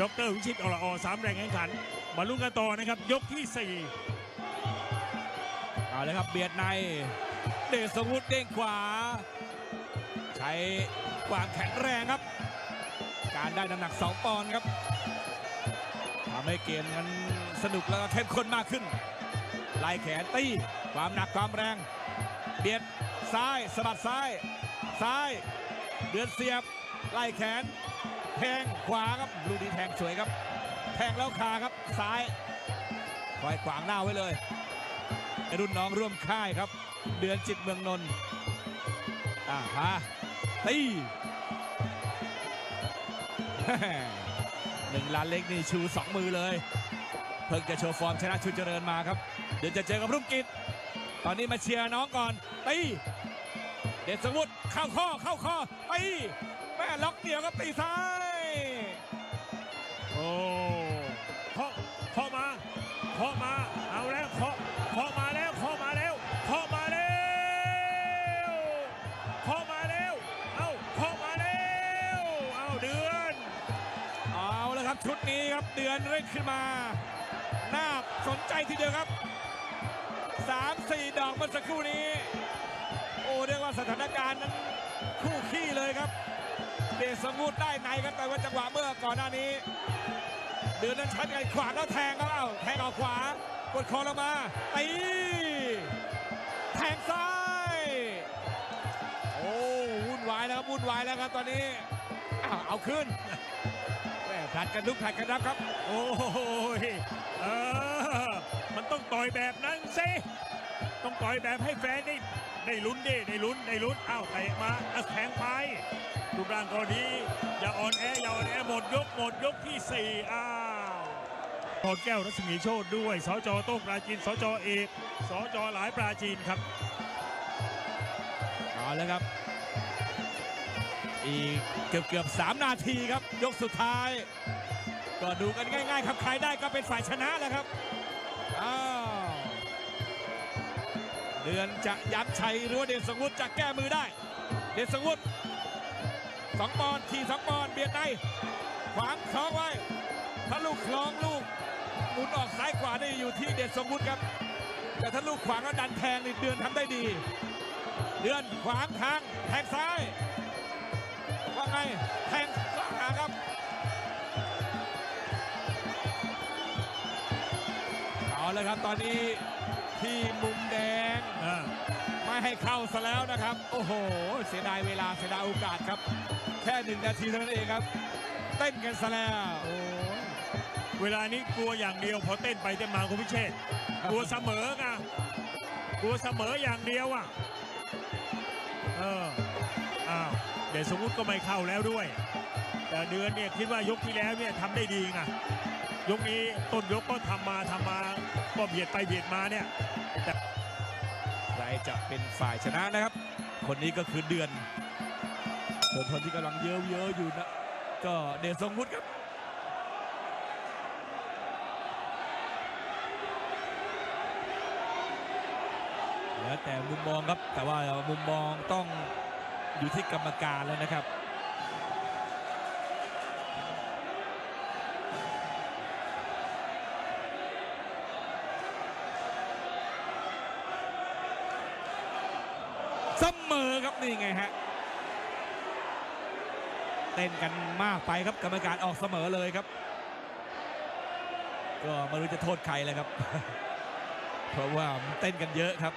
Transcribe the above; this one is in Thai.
ดรวิชิตอรอสามแรงแข่งขันมาลุ้นกันต่อนะครับ ยกที่สี่เอาเลยครับเบียดในเดชสมุทรเด้งขวา ใช้ความแข็งแรงครับ การได้น้ำหนัก 2 ปอนด์ครับทำให้เกมนั้นสนุกแล้วก็เข้มข้นมากขึ้นไล่แขนตีความหนักความแรง เบียดซ้ายสะบัดซ้าย ซ้าย เดือนเสียบไล่แขน แทงขวาครับลูกนี้แทงสวยครับ แทงแล้วคาครับซ้ายคอยขวางหน้าไว้เลยรุ่นน้องร่วมค่ายครับ เดือนจิตเมืองนนท์อ่าพาตีหนึ่งล้านเล็กนี่ชูสองมือเลย เพิ่งจะโชว์ฟอร์มชนะชุดเจริญมาครับ เดี๋ยวจะเจอกับรุ่งกิจตอนนี้มาเชียร์น้องก่อนตีเด็ดสมุทรเข้าข้อเข้าข้อตีแม่ล็อกเดียวครับตีซ้าย เคาะมา เอาแล้วเคาะเคาะมาแล้วเคาะมาแล้วเคาะมาแล้วเคาะมาแล้ว เอาเคาะมาแล้วเอาเดือน เอาแล้วครับชุดนี้ครับเดือนเร่งขึ้นมาน่าสนใจทีเดียวครับ3-4ดอกเมื่อสักครู่นี้ โอ้เรียกว่าสถานการณ์นั้นคู่ขี้เลยครับ เดชสมุทรได้ในครับแต่ว่าจังหวะเมื่อก่อนหน้านี้ เดือนนั้นชัดไงขวาแล้วแทงครับเอ้าแทงออกขวากดคอลงมาตีแทงซ้ายโอ้วุ่นวายแล้วครับวุ่นวายแล้วครับตอนนี้อ้าวเอาขึ้นแผลัดกันลุกผลัดกันรับครับ โอ้ยเออมันต้องต่อยแบบนั้นสิ ต้องต่อยแบบให้แฟนได้ได้ลุ้นดิได้ลุ้นได้ลุ้นอ้าวเตะมาอะแทงไปรูปร่างก็ดีอย่าอ่อนแออย่าอ่อนแอหมดยกหมดยกที่สี่อ้าวพอแก้วรัศมีโชตด้วยสจโต้งปราจีนสจเอกสจหลายปราจีนครับเอาแล้วครับ อีกเกือบเกือบสามนาทีครับ ยกสุดท้าย ก็ดูกันง่าย ๆ ครับใครได้ก็เป็นฝ่ายชนะแล้วครับอ้าว เดือนจะย้ำชัยหรือว่าเดชสงวุฒิจะแก้มือได้ เดชสงวุฒิสองปอนทีสองปอนเบียดในขวางคล้องไว้ถ้าลูกคล้องลูกหมุนออกซ้ายขวานี่อยู่ที่เดชสงวุฒิครับ แต่ถ้าลูกขวางแล้วดันแทงนี่เดือนทำได้ดี เดือนขวางทางแทงซ้ายว่าไงแทงขวาค รับเอาเลยครับตอนนี้ที่มุมแดงอ่าไม่ให้เข้าซะแล้วนะครับ โอ้โห เสียดายเวลาเสียดายโอกาสครับ แค่หนึ่งนาทีเท่านั้นเองครับ เต้นกันซะแล้วเวลานี้กลัวอย่างเดียวพอเต้นไปเต้นมาคุณพิเชษฐ์กลัวเสมอไงกลัวเสมออย่างเดียวอะเอออ้าวเดี๋ยวสมมติก็ไม่เข้าแล้วด้วย แต่เดือนเนี่ยคิดว่ายกที่แล้วเนี่ยทำได้ดีไง ยกนี้ต้นยกก็ทำมาทำมาก็เบียดไปเบียดมาเนี่ยใครจะเป็นฝ่ายชนะนะครับ คนนี้ก็คือเดือนส่วนคนที่กำลังเยอะเยอะๆอยู่นะก็เดชทรงวุฒิครับแล้วแต่มุมมองครับแต่ว่ามุมมองต้องอยู่ที่กรรมการแล้วนะครับ เสมอครับนี่ไงฮะเต้นกันมากไปครับกรรมการออกเสมอเลยครับ ก็ไม่รู้จะโทษใครเลยครับ เพราะว่าเต้นกันเยอะครับ